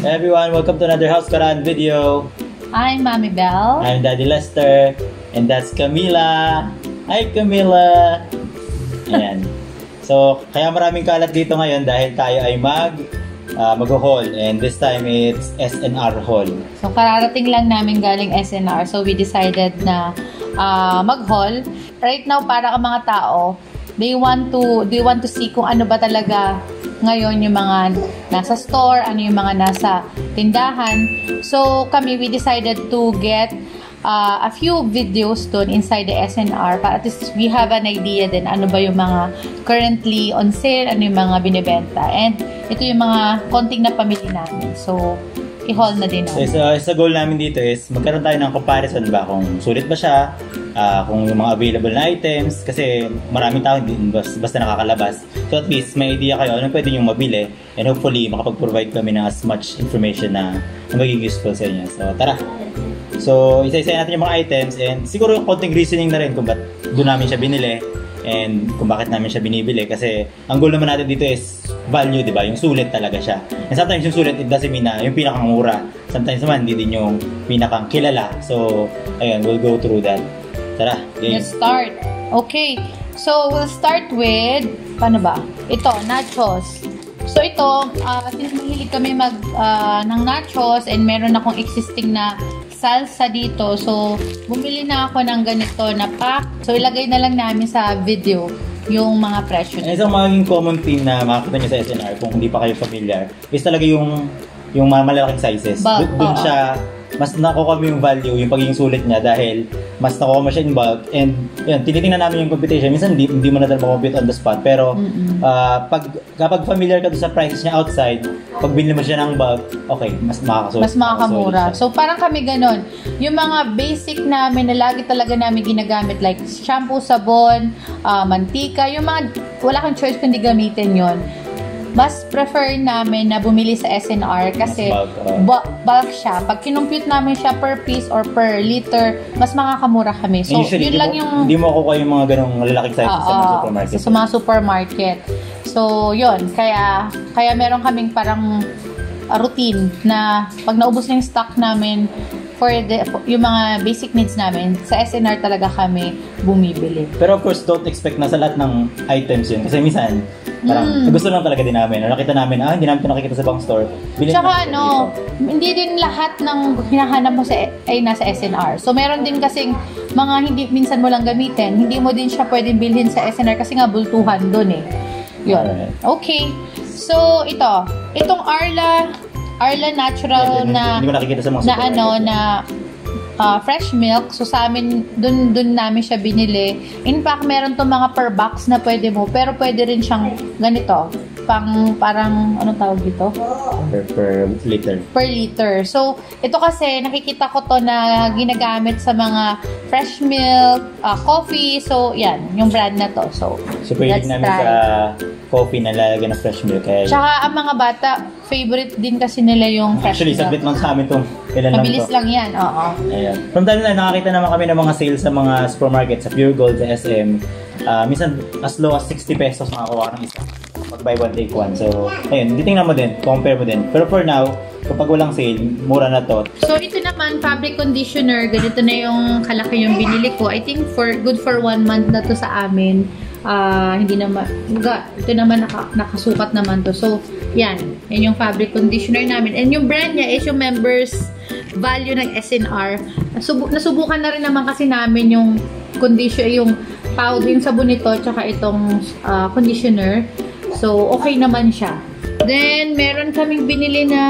Hey everyone, welcome to another House Karan video. I'm Mami Bell. I'm Daddy Lester, and that's Camila. Hi Camila! Ayan. So, kaya maraming kalat dito ngayon dahil tayo ay mag uh, mag-haul and this time it's SNR haul. So, kararating lang namin galing SNR. So, we decided na uh, mag-haul. Right now, para ang mga tao, they want to they want to see kung ano ba talaga ngayon yung mga nasa store, ano yung mga nasa tindahan. So, kami, we decided to get uh, a few videos doon inside the SNR para at least we have an idea din ano ba yung mga currently on sale, ano yung mga binibenta. And ito yung mga konting na pamili namin. So, i-haul na din. So, sa goal namin dito is magkaroon tayo ng comparison ba kung sulit ba siya, uh, kung yung mga available na items, kasi maraming tao hindi basta, basta nakakalabas. So at least may idea kayo anong pwede nyo mabili and hopefully makapag-provide kami ng as much information na, na magiging useful sa inyo. So tara! So isa-isa natin yung mga items and siguro yung konting reasoning na rin kung ba't doon namin siya binili and kung bakit namin siya binibili kasi ang goal naman natin dito is value, di ba? Yung sulit talaga siya. And sometimes yung sulit, it doesn't mean na yung pinakang mura. Sometimes naman, hindi din yung pinakang kilala. So, ayun, we'll go through that. Tara, game. Let's start. Okay. So, we'll start with, paano ba? Ito, nachos. So, ito, uh, since mahilig kami mag, uh, ng nachos and meron akong existing na salsa dito. So, bumili na ako ng ganito na pack. So, ilagay na lang namin sa video yung mga presyo. Isang magiging common thing na makakita nyo sa SNR kung hindi pa kayo familiar is talaga yung yung malalaking sizes. Doon siya mas nakuha mo yung value, yung pagiging sulit niya dahil mas nakuha mo siya in bulk and yun, tinitingnan namin yung competition. Minsan hindi, hindi mo na talaga compute on the spot pero uh, pag, kapag familiar ka sa prices niya outside, pag binili mo siya ng bulk, okay, mas makakasulit. Mas makakamura. So parang kami ganun. Yung mga basic namin na lagi talaga namin ginagamit like shampoo, sabon, uh, mantika, yung mga wala kang choice kundi gamitin yon mas prefer namin na bumili sa SNR kasi bulk, uh, bulk siya. Pag kinumpute namin siya per piece or per liter, mas makakamura kami. So, usually, yun lang yung... Hindi mo kukuha yung mga ganong malalaking sizes uh, sa mga supermarket. Sa mga supermarket. So, yun. Kaya, kaya meron kaming parang routine na pag naubos na yung stock namin, for the for yung mga basic needs namin, sa SNR talaga kami bumibili. Pero of course, don't expect na sa lahat ng items yun. Kasi minsan, parang mm. gusto lang talaga din namin. Nakita namin, ah, hindi namin ito nakikita sa bang store. Bilhin Tsaka ano, dito. hindi din lahat ng hinahanap mo sa, ay nasa SNR. So meron din kasing mga hindi minsan mo lang gamitin, hindi mo din siya pwedeng bilhin sa SNR kasi nga bultuhan doon eh. Yun. Okay. So, ito. Itong Arla Arla Natural yeah, na hindi mo nakikita sa mga na ano na uh, fresh milk. So sa amin dun dun namin siya binili. In fact, meron to mga per box na pwede mo, pero pwede rin siyang ganito, pang parang anong tawag dito? Per, per liter. Per liter. So ito kasi nakikita ko to na ginagamit sa mga fresh milk, uh, coffee. So yan, yung brand na to. So, so pwede namin try. sa coffee na lalagyan ng fresh milk. Kaya... Tsaka ang mga bata, favorite din kasi nila yung fresh Actually, milk. Actually, sabit lang sa amin itong ilan lang Mabilis lang yan, oo. Ayan. From time to time, nakakita naman kami ng mga sales sa mga supermarket, sa Pure Gold, sa SM. Uh, ah, minsan, as low as 60 pesos makakuha ng isa. Buy one, take one. So, ayun, titingnan mo din, compare mo din. Pero for now, kapag walang sale, mura na to. So, ito naman, fabric conditioner. Ganito na yung kalaki yung binili ko. I think for good for one month na to sa amin uh, hindi naman, ito naman naka, nakasukat naman to. So, yan. Yan yung fabric conditioner namin. And yung brand niya is yung members value ng SNR. Nasubu nasubukan na rin naman kasi namin yung condition, yung powder, yung sabon nito, tsaka itong uh, conditioner. So, okay naman siya. Then, meron kaming binili na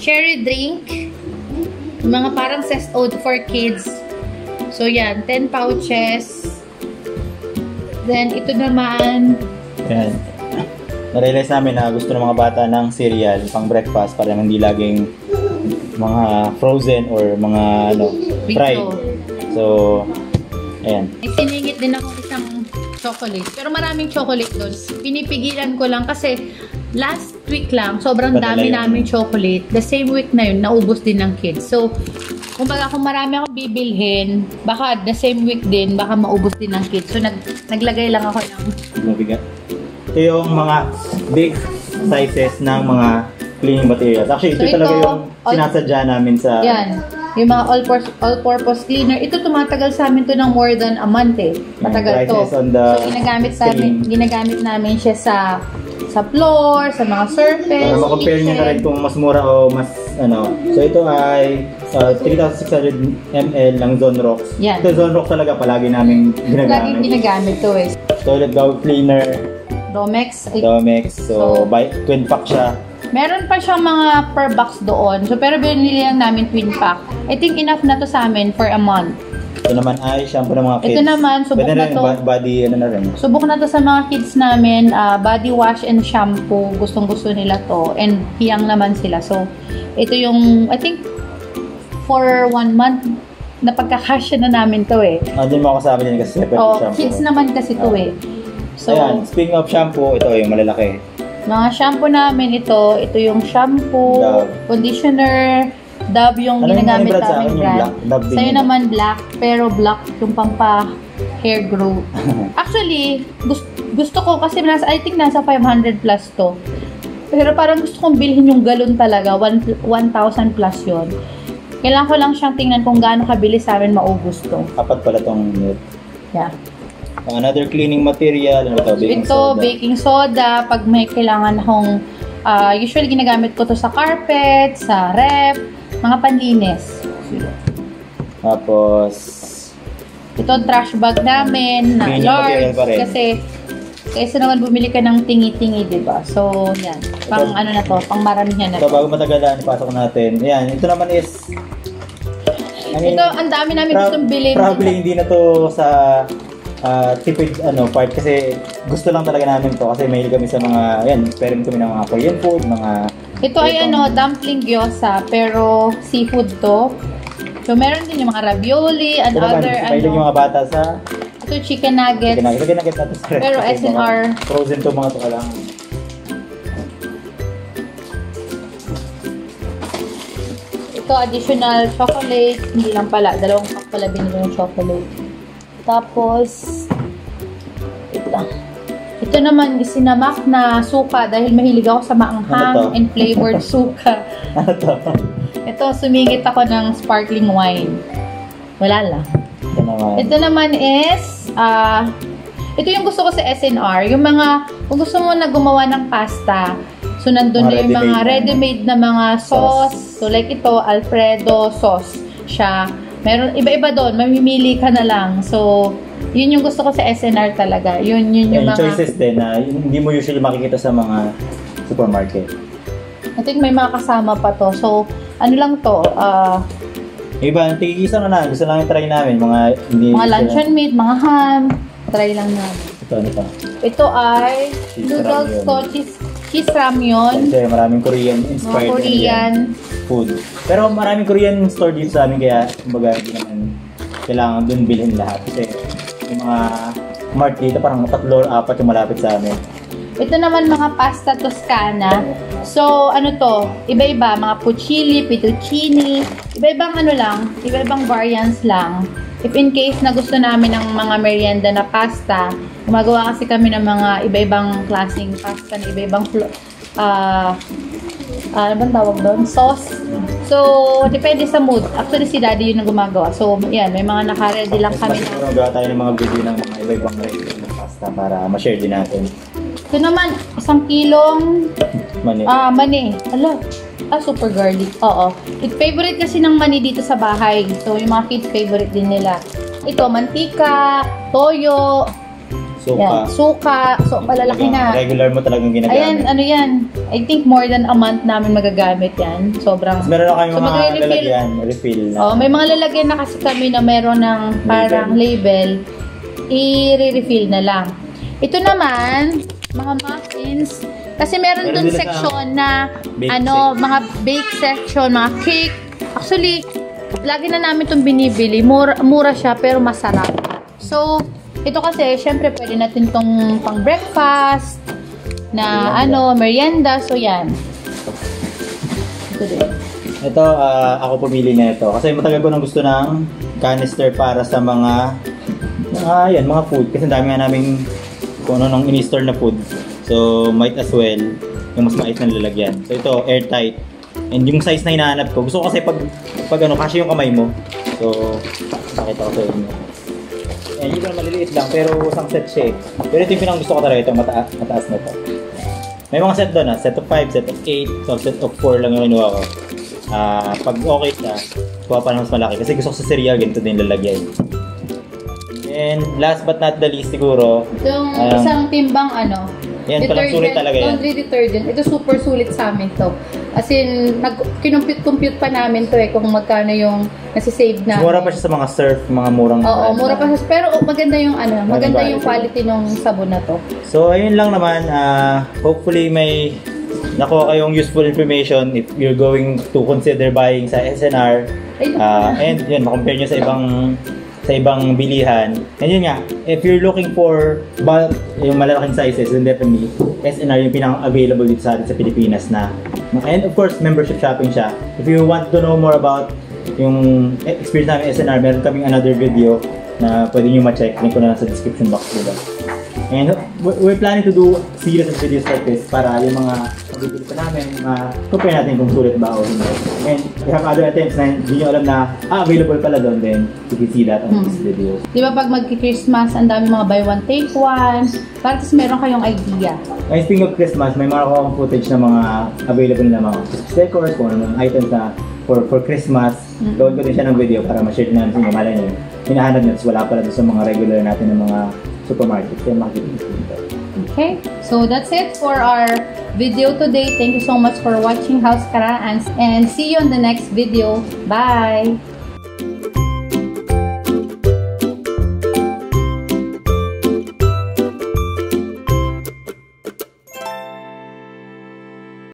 cherry drink. Mga parang zest-ode for kids. So, yan. 10 pouches. Then, ito naman. Yan. Na-realize namin na gusto ng mga bata ng cereal pang breakfast para hindi laging mga frozen or mga ano, fried. So, ayan. May siningit din ako isang chocolate. Pero maraming chocolate doon. Pinipigilan ko lang kasi last week lang, sobrang dami namin chocolate. The same week na yun, naubos din ng kids. So, kumbaga kung marami akong bibilhin, baka the same week din, baka maubos din ng kids. So, nag, naglagay lang ako ng... Mabigat. Ito yung mga big sizes ng mga cleaning materials. Actually, ito, So, ito, talaga yung all- sinasadya namin sa... Yan. Yung mga all-purpose, all-purpose cleaner, ito tumatagal sa amin to ng more than a month eh. Matagal to. on the so, ginagamit namin, screen. ginagamit namin siya sa sa floor, sa mga surface, Para ma-compare nyo na rin kung mas mura o mas ano. So ito ay uh, 3,600 ml ng Zone Rocks. Yan. Ito Zone Rocks talaga palagi namin Laging ginagamit. ginagamit to eh. Toilet bowl cleaner, Domex. Domex. So, So, by, twin pack siya. Meron pa siyang mga per box doon. So, pero binili lang namin twin pack. I think enough na to sa amin for a month. Ito naman ay shampoo ng mga kids. Ito naman, subok Pwede na rin, to. Body, ano na rin. Subok na to sa mga kids namin, ah, body wash and shampoo. Gustong gusto nila to. And hiyang naman sila. So, ito yung, I think, for one month, napagkakasya na namin to eh. Ah, din mo ako sa amin yan kasi separate Oh, shampoo. kids naman kasi to eh. So, Ayan, speaking of shampoo, ito yung malalaki. Mga shampoo namin ito, ito yung shampoo, Dove. conditioner, Dove yung Ano yung ginagamit brand sa akin? namin Yung brand. din Sa'yo yun. naman black, pero black yung pampa hair growth. Actually, gusto, gusto ko kasi nasa, I think nasa 500 plus to. Pero parang gusto kong bilhin yung galon talaga, one- 1,000 plus yon. Kailangan ko lang siyang tingnan kung gaano kabilis sa amin maubos to. Apat pala tong milk. Yeah. Another cleaning material, ano to? Baking Ito, soda. baking soda, pag may kailangan akong, ah, usually ginagamit ko to sa carpet, sa rep, mga panlinis. Tapos, Ito, trash bag namin na large. Kasi, kaysa naman bumili ka ng tingi-tingi, di ba? So, yan. Pang Ito- ano na to, pang maramihan na so to. bago matagalan, ipasok natin. Ayan, ito naman is, I mean, Ito, ang dami namin gustong bilhin. Probably hindi na to sa ah, tipid ano part kasi gusto lang talaga namin to kasi mahilig kami sa mga yan, parent kami ng mga Korean food, mga Ito ay ano, dumpling gyoza, pero seafood to. So, meron din yung mga ravioli and naman, other, mahilig yung ano, mga bata sa ito chicken nuggets. kinakit. Kinakit natin sa Pero SNR. Frozen to mga to kailangan. Ito, additional chocolate. Hindi lang pala. Dalawang pack pala binili ng chocolate. Tapos, ito. Ito naman, isinamak na suka dahil mahilig ako sa Ano maanghang and flavored suka. Ano to? Ito, sumingit ako ng sparkling wine. Wala lang. Ito naman. Ito naman is, ah, ito yung gusto ko sa SNR. Yung mga, kung gusto mo na gumawa ng pasta, so nandun Mga na yung mga ready-made na mga sauce. So like ito, Alfredo sauce siya. Meron, iba-iba doon, mamimili ka na lang. So, yun yung gusto ko sa SNR talaga. Yun, yun yung Yung mga, choices din na hindi mo usually makikita sa mga supermarket. I think may mga kasama pa to. So, ano lang to, Yung Iba, tigigisa na lang. Gusto lang yung try namin. Mga hindi... mga luncheon meat, mga ham, try lang namin. Ito, ano to? Ito ay noodles ramyun. Cheese, ramyun. Kasi maraming Korean Mga inspired Korean. food. Pero maraming Korean store dito sa amin kaya kumbaga hindi naman kailangan dun bilhin lahat. Kasi yung mga mart dito parang tatlo or apat yung malapit sa amin. Ito naman mga pasta toscana. So, ano to? Iba-iba. Mga puccini, fettuccine. Iba-ibang ano lang. Iba-ibang variants lang. If in case na gusto namin ng mga merienda na pasta, gumagawa kasi kami ng mga iba-ibang klaseng pasta iba-ibang flo- ah ah, ano bang tawag doon? Sauce. So, depende sa mood. Actually, si daddy yun ang gumagawa. So, yan. May mga naka-ready lang kami mas na siguro gawa tayo ng mga video ng mga iba-ibang recipe ng pasta para ma-share din natin. Ito naman, isang kilong Mani. ah, mani. Ala, ah, super garlic. Oo. It favorite kasi ng mani dito sa bahay. So, yung mga kids favorite din nila. Ito, mantika, toyo, Suka. yan, suka. So, malalaki na. Regular mo talagang ginagamit. Ayan, ano yan. I think more than a month namin magagamit yan. Sobrang... Tapos meron na kayong So, mga magre-refill. lalagyan, refill na. Oh, may mga lalagyan na kasi kami na meron ng parang label. I-refill na lang. Ito naman, mga muffins. Kasi meron Meron dun section na bake ano, mga bake section, mga cake. Actually, lagi na namin itong binibili. Mura, mura siya pero masarap. So, ito kasi, syempre pwede natin itong pang breakfast, na Merienda. ano, merienda. So, yan. Ito din. Ito, ah, ako pumili na ito. Kasi matagal ko nang gusto ng canister para sa mga, mga, yan, mga food. Kasi dami nga namin kung ano nang in-store na food. So, might as well. yung mas maayos na lalagyan. So ito, airtight. And yung size na hinahanap ko, gusto ko kasi pag, pag ano, kasi yung kamay mo. So, pakita ko sa inyo. Ayan, yun lang maliliit lang, pero isang set siya eh. Pero ito yung pinang gusto ko talaga, ito mataas, mataas na to. May mga set doon ah, set of 5, set of 8, so set of 4 lang yung kinuha ko. Ah, pag okay siya, kuha pa ng mas malaki. Kasi gusto ko sa cereal, ganito din lalagyan. And last but not the least siguro, Yung Um, isang timbang ano, Yan, palang sulit talaga yan. laundry detergent. Ito super sulit sa amin to. As in, nag, kinumpute-compute pa namin to eh kung magkano yung nasisave na. mura pa siya sa mga surf, mga murang Oo, mura pa siya. Pero oh, maganda yung ano, maganda yung quality. ng sabon na to. So, ayun lang naman. ah hopefully, may nakuha kayong useful information if you're going to consider buying sa SNR. Ay, Ah, and yun, makompare nyo sa ibang sa ibang bilihan. And yun nga, if you're looking for bulk, yung malalaking sizes, then definitely SNR yung pinaka-available dito sa atin sa Pilipinas na. And of course, membership shopping siya. If you want to know more about yung experience namin SNR, meron kaming another video na pwede nyo ma-check. Link ko na lang sa description box diba? And we- we're planning to do series of videos like this para yung mga mabibili pa namin, ma-compare natin kung sulit ba o hindi. And we have other attempts na hindi nyo alam na ah, available pala doon, then you can see that on these videos. Di ba pag magki-Christmas, ang dami mga buy one, take one. Para tapos meron kayong idea. And speaking of Christmas, may mga akong footage na mga available na mga decors, kung ano mga items na for for Christmas. Mm. Gawin ko din siya ng video para ma-share na sa inyo. Malay nyo, hinahanap nyo, wala pala doon sa mga regular natin ng mga supermarket. Kaya makikita nyo dito. Okay, so that's it for our video today. Thank you so much for watching House Karaans and see you on the next video. Bye!